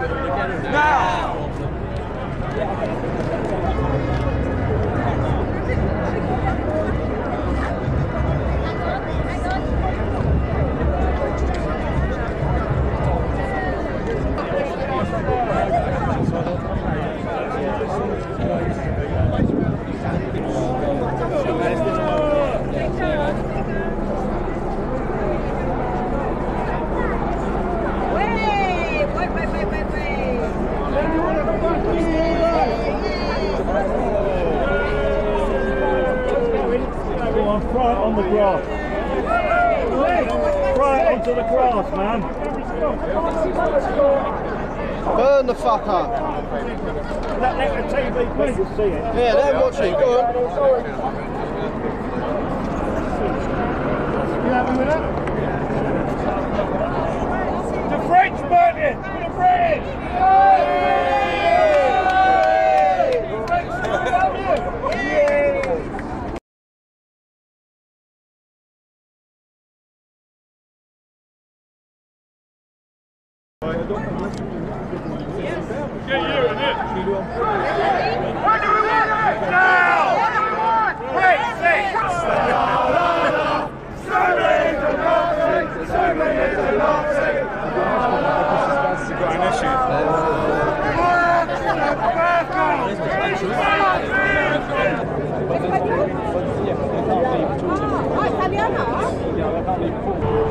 Now! On, fry it on the grass. It onto the grass, man. Burn the fuck up. Let, let the TV people see it. Yeah, let them watch it. Go on. You happy with that? The French burnt it! The French! What